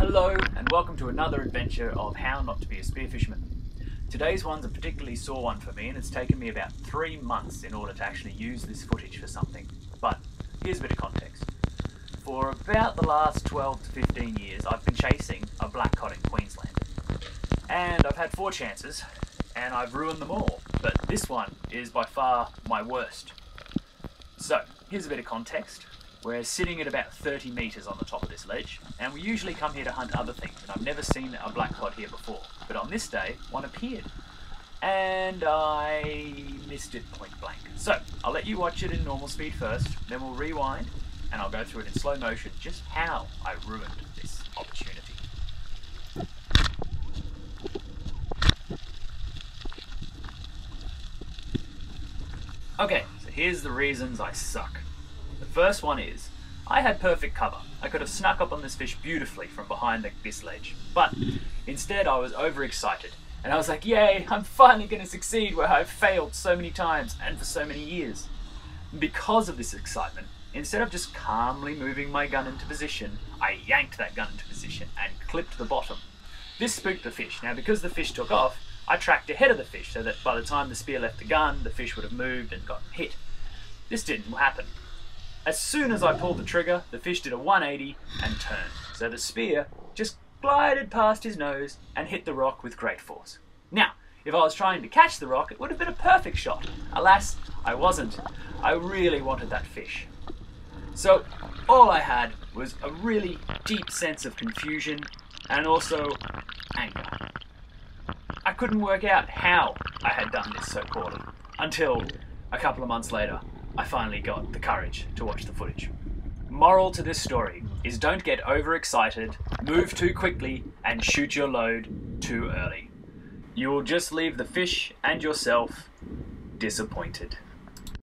Hello and welcome to another adventure of How Not to Be a Spearfisherman. Today's one's a particularly sore one for me and it's taken me about three months in order to actually use this footage for something. But here's a bit of context. For about the last 12 to 15 years I've been chasing a black cod in Queensland. And I've had four chances and I've ruined them all. But this one is by far my worst. So, here's a bit of context. We're sitting at about 30 metres on the top of this ledge, and we usually come here to hunt other things, and I've never seen a black cod here before. But on this day, one appeared, and I missed it point blank. So, I'll let you watch it in normal speed first, then we'll rewind, and I'll go through it in slow motion, just how I ruined this opportunity. Okay, so here's the reasons I suck. First one is, I had perfect cover. I could have snuck up on this fish beautifully from behind the, this ledge. But instead I was overexcited. And I was like, yay, I'm finally going to succeed where I've failed so many times and for so many years. Because of this excitement, instead of just calmly moving my gun into position, I yanked that gun into position and clipped the bottom. This spooked the fish. Now, because the fish took off, I tracked ahead of the fish so that by the time the spear left the gun, the fish would have moved and gotten hit. This didn't happen. As soon as I pulled the trigger, the fish did a 180 and turned, so the spear just glided past his nose and hit the rock with great force. Now, if I was trying to catch the rock, it would have been a perfect shot. Alas, I wasn't. I really wanted that fish. So, all I had was a really deep sense of confusion and also anger. I couldn't work out how I had done this so poorly until a couple of months later I finally got the courage to watch the footage. Moral to this story is don't get overexcited, move too quickly, and shoot your load too early. You will just leave the fish and yourself disappointed.